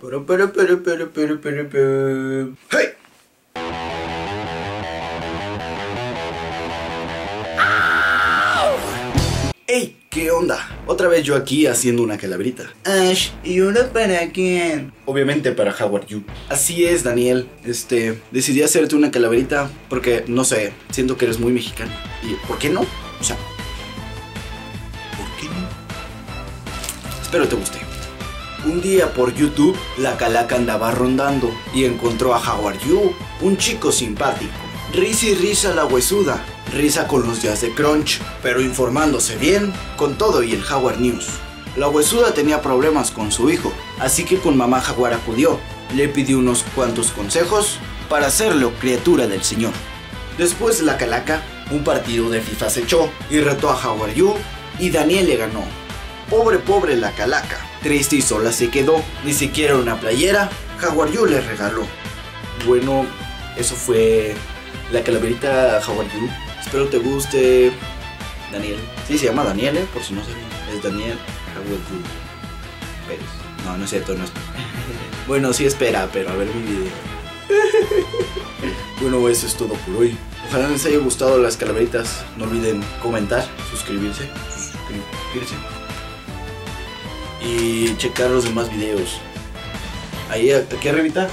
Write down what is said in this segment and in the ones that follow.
Pero, pero, pero, pero, pero, pero, pero. ¡Hey! ¡Ey! ¿Qué onda? Otra vez yo aquí haciendo una calaverita. Ash, ¿y una para quién? Obviamente para Howard You. Así es, Daniel. Este, decidí hacerte una calaverita porque, no sé, siento que eres muy mexicano. ¿Y por qué no? O sea, ¿por qué no? Espero te guste. Un día por YouTube, la calaca andaba rondando y encontró a Howard Yu, un chico simpático. Risa y risa la huesuda, risa con los días de crunch, pero informándose bien con todo y el Howard News. La huesuda tenía problemas con su hijo, así que con mamá Jaguar acudió, le pidió unos cuantos consejos para hacerlo criatura del señor. Después la calaca, un partido de FIFA se echó y retó a Howard Yu y Daniel le ganó. Pobre pobre la calaca, triste y sola se quedó, ni siquiera una playera, Howard Yu le regaló. Bueno, eso fue la calaverita Howard Yu. Espero te guste, Daniel. Sí, se llama Daniel, ¿eh? por si no sabían. Es Daniel Howard Yu Pérez. No, no es cierto, no es. bueno, sí espera, pero a ver mi video. bueno, eso es todo por hoy. Ojalá les haya gustado las calaveritas. No olviden comentar, suscribirse, suscribirse y checar los demás videos. Ahí, aquí arribita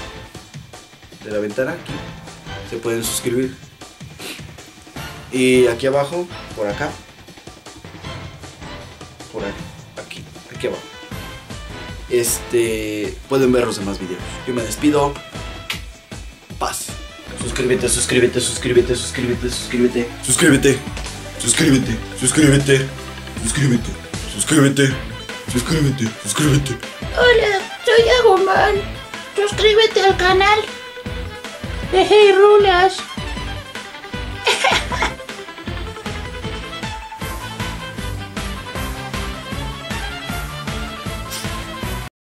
de la ventana, aquí, se pueden suscribir. Y aquí abajo, por acá, por aquí, aquí, aquí abajo. Este, pueden ver los demás videos. Yo me despido. Paz. Suscríbete, suscríbete, suscríbete, suscríbete, suscríbete. Suscríbete. Suscríbete, suscríbete, suscríbete, suscríbete. Suscríbete, suscríbete. Hola, soy Agumon. Suscríbete al canal Hey Rulas.